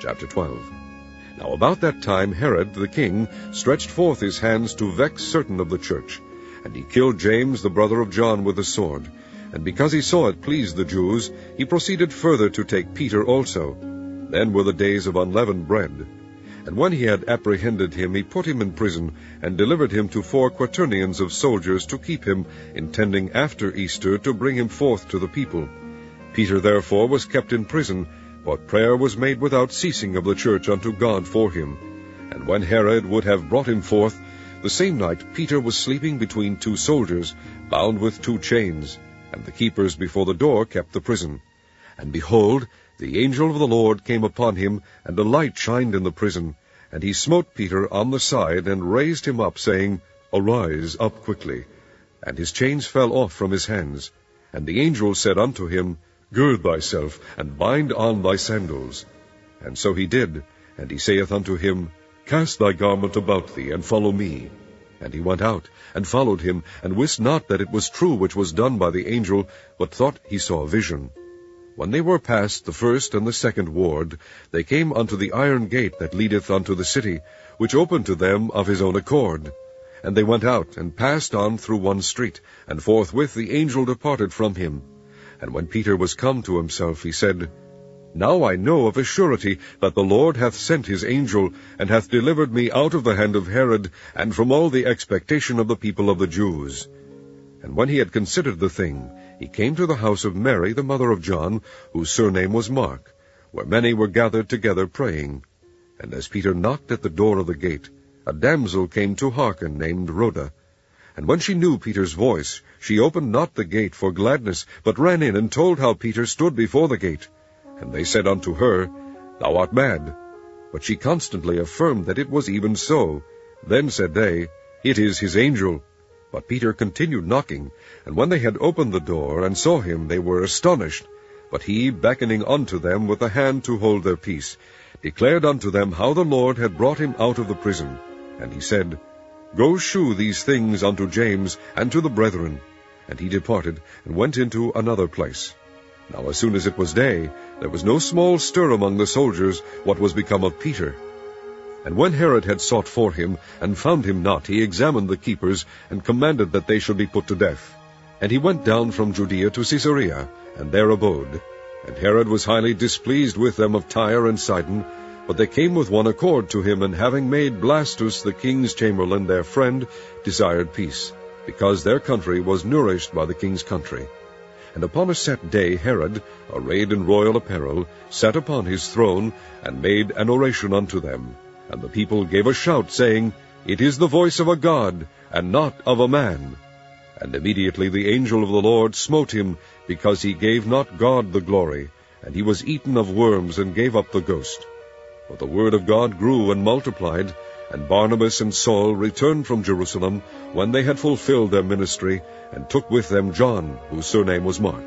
Chapter 12 Now about that time Herod the king stretched forth his hands to vex certain of the church, and he killed James the brother of John with the sword. And because he saw it pleased the Jews, he proceeded further to take Peter also. Then were the days of unleavened bread. And when he had apprehended him, he put him in prison, and delivered him to four quaternions of soldiers to keep him, intending after Easter to bring him forth to the people. Peter therefore was kept in prison, but prayer was made without ceasing of the church unto God for him. And when Herod would have brought him forth, the same night Peter was sleeping between two soldiers, bound with two chains, and the keepers before the door kept the prison. And behold, the angel of the Lord came upon him, and a light shined in the prison. And he smote Peter on the side, and raised him up, saying, Arise up quickly. And his chains fell off from his hands. And the angel said unto him, Gird thyself, and bind on thy sandals. And so he did. And he saith unto him, Cast thy garment about thee, and follow me. And he went out, and followed him, and wist not that it was true which was done by the angel, but thought he saw a vision. When they were past the first and the second ward, they came unto the iron gate that leadeth unto the city, which opened to them of his own accord. And they went out, and passed on through one street, and forthwith the angel departed from him. And when Peter was come to himself, he said, Now I know of a surety that the Lord hath sent his angel, and hath delivered me out of the hand of Herod, and from all the expectation of the people of the Jews. And when he had considered the thing, he came to the house of Mary, the mother of John, whose surname was Mark, where many were gathered together praying. And as Peter knocked at the door of the gate, a damsel came to hearken, named Rhoda. And when she knew Peter's voice, she opened not the gate for gladness, but ran in and told how Peter stood before the gate. And they said unto her, Thou art mad. But she constantly affirmed that it was even so. Then said they, It is his angel. But Peter continued knocking, and when they had opened the door, and saw him, they were astonished. But he, beckoning unto them with a hand to hold their peace, declared unto them how the Lord had brought him out of the prison. And he said, Go shew these things unto James and to the brethren. And he departed, and went into another place. Now as soon as it was day, there was no small stir among the soldiers what was become of Peter. And when Herod had sought for him, and found him not, he examined the keepers, and commanded that they should be put to death. And he went down from Judea to Caesarea, and there abode. And Herod was highly displeased with them of Tyre and Sidon, but they came with one accord to him, and having made Blastus the king's chamberlain their friend, desired peace, because their country was nourished by the king's country. And upon a set day Herod, arrayed in royal apparel, sat upon his throne, and made an oration unto them. And the people gave a shout, saying, It is the voice of a God, and not of a man. And immediately the angel of the Lord smote him, because he gave not God the glory, and he was eaten of worms, and gave up the ghost. But the word of God grew and multiplied, and Barnabas and Saul returned from Jerusalem, when they had fulfilled their ministry, and took with them John, whose surname was Mark.